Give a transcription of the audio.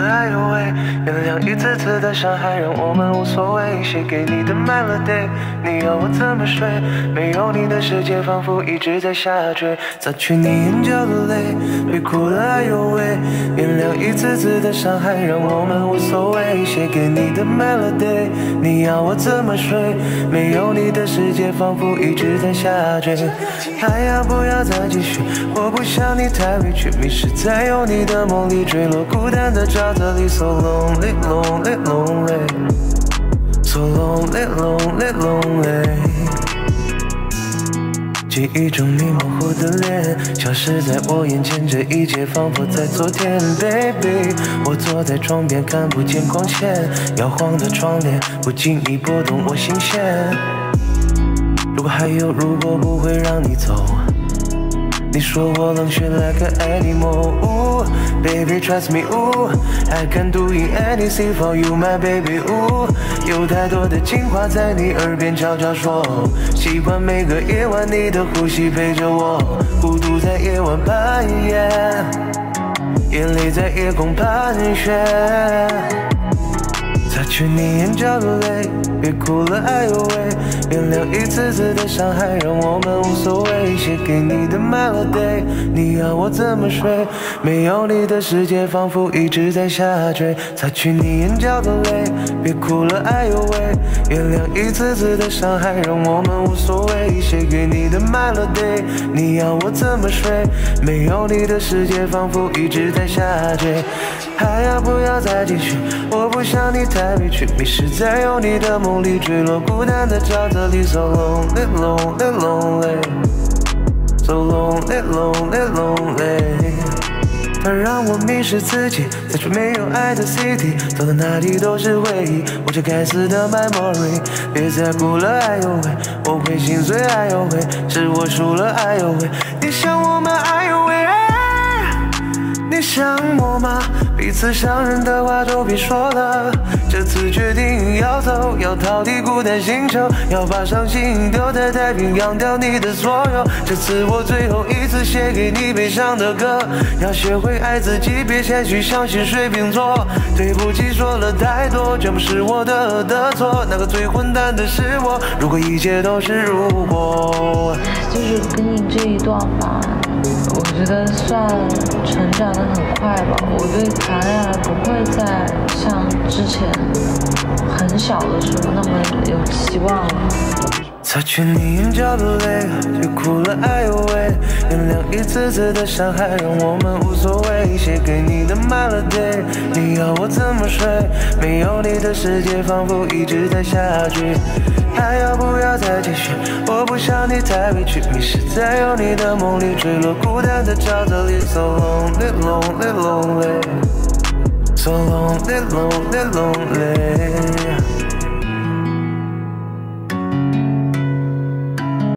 了，哎呦喂！原谅一次次的伤害，让我们无所谓。写给你的 melody，你要我怎么睡？没有你的世界仿佛一直在下坠，擦去你眼角的泪，别哭了，哎呦喂！原谅一次次的伤害，让我们无所谓。写给你的 melody，你要我怎么睡？没有你的世界仿佛一直在下坠，还要不要再继续？我不想你太委屈，迷失在有你的梦里，坠落孤单的沼泽里，so lonely lonely lonely，so lonely lonely lonely。记忆中你模糊的脸，消失在我眼前，这一切仿佛在昨天，baby。我坐在窗边，看不见光线，摇晃的窗帘不经意拨动我心弦。如果还有如果，不会让你走。你说我冷血 like an animal，baby trust me，I can do anything for you my baby。有太多的情话在你耳边悄悄说，喜欢每个夜晚你的呼吸陪着我，孤独在夜晚蔓延，眼泪在夜空盘旋。擦去你眼角的泪，别哭了，哎呦喂！原谅一次次的伤害，让我们无所谓。写给你的 melody，你要我怎么睡？没有你的世界仿佛一直在下坠。擦去你眼角的泪，别哭了，哎呦喂！原谅一次次的伤害，让我们无所谓。写给你的 melody，你要我怎么睡？没有你的世界仿佛一直在下坠。还要不要再继续？我不想你太委屈，迷失在有你的梦里，坠落孤单的沼泽里，so lonely lonely lonely，so lonely lonely lonely。它让我迷失自己，在这没有爱的 city，走到哪里都是回忆，我这该死的 memory。别再哭了，哎呦喂，我会心碎，哎呦喂，是我输了，哎呦喂，你想我吗？哎呦。你想我吗？彼此伤人的话都别说了。这次决定要走，要逃离孤单星球，要把伤心丢在太平洋，掉你的所有。这次我最后一次写给你悲伤的歌，要学会爱自己，别谦虚，相信水瓶座。对不起，说了太多，全部是我的的错。那个最混蛋的是我。如果一切都是如果，就是跟你这一段吧。我觉得算成长很快吧。我对谈恋爱不会再像之前很小的时候那么有期望了。擦去你眼角的泪，别哭了，哎呦喂！原谅一次次的伤害，让我们无所。写给你的 melody，你要我怎么睡？没有你的世界仿佛一直在下坠。还要不要再继续？我不想你太委屈，迷失在有你的梦里，坠落孤单的沼泽里，so lonely lonely lonely，so lonely lonely lonely。